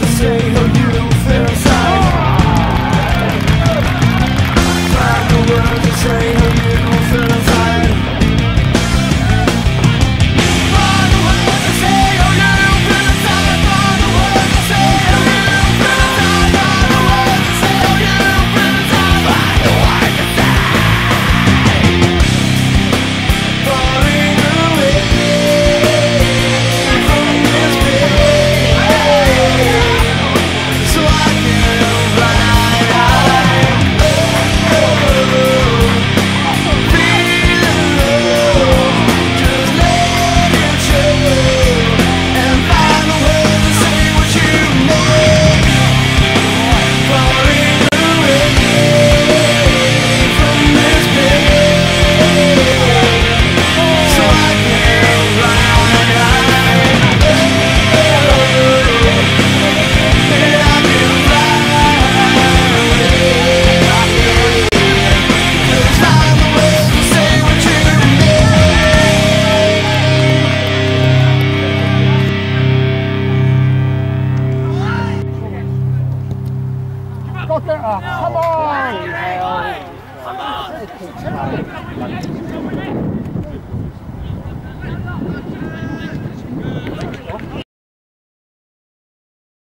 to stay who you go there. Oh, come on. Come on.